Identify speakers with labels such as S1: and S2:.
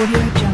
S1: Audio Jungle.